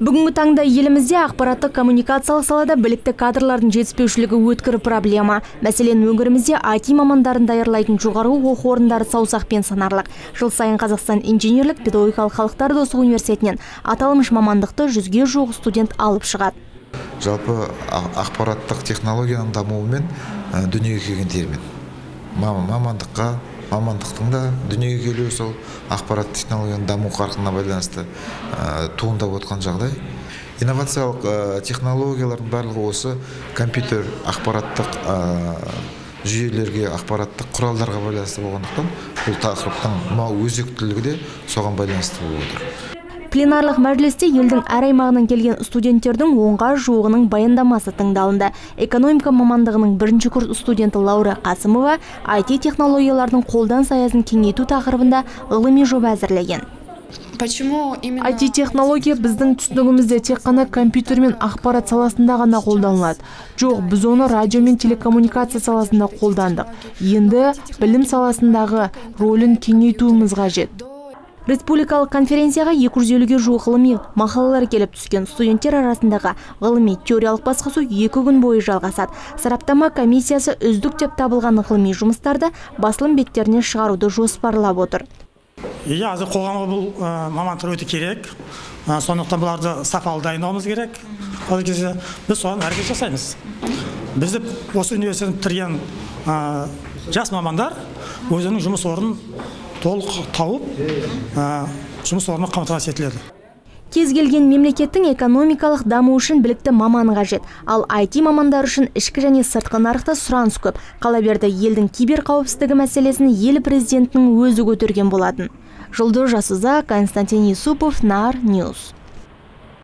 Бүгінгі таңда елімізде ақпараттық коммуникациялық салада білікті кадрлардың жетіспеушілігі өткір проблема. Мәселен, өңірімізде IT мамандарын даярлайтын жоғары оқу орындары саусақпен санарлық. Жыл сайын Қазақстан инженерлік педагогикалық халықтар досы университетінен аталмыш мамандықты жүзге жуық студент алып шығады. Жалпы ақпараттық технологияның дамуымен дүниеге келген термин. Мамандыққа мамандықтың да дүниеге келуі сол ақпарат технологияның даму қарқынына байланысты туындап отқан жағдай. Инновациялық технологиялардың барлығы осы компьютер ақпараттық жүйелерге ақпараттық құралдарға байланысты болғандықтан бұл тақырыптың өзектілігі де соған байланысты болып отыр. Пленарлық мәжілісте елдің әр аймағынан келген студенттердің онға жуығының баяндамасы тыңдалынды экономика мамандығының бірінші курс студенті лаура қасымова IT технологиялардың қолданыс аясын кеңейту тақырыбында ғылыми жоба әзірлеген Почему именно IT технология біздің түсінігімізде тек қана компьютер мен ақпарат саласында ғана қолданылады. Жоқ, біз оны радио мен телекоммуникация саласында қолдандық. Енді білім саласындағы рөлін кеңейтуіміз қажет. Республикалық конференцияға 250-ге жуық ғылыми мақалалар келіп түскен студенттер арасындағы ғылыми теориялық басқосу екі күн бойы жалғасады. Сараптама комиссиясы үздік деп табылған ғылыми жұмыстарды басылым беттеріне шығаруды жоспарлап отыр. Иә, қазір қоғамға бұл мамандықтар өте керек. Сондықтан бұларды сапалы дайындауымыз керек. Қазір кезде біз соған әрекет жасаймыз. Бізді осы университетті бітірген жас мамандар өзінің жұмыс орнын толық тауып жұмыс орны қамтамасыз етіледі. Кез келген мемлекеттің экономикалық даму үшін білікті маман қажет. Ал IT мамандар үшін ішкі және сыртқы нарықта сұраныс көп. Қала берді елдің кибер қауіпсіздігі мәселесін ел президентінің өзі көтерген болатын. Жұлдыз жасұза константин юсупов нар ньюс.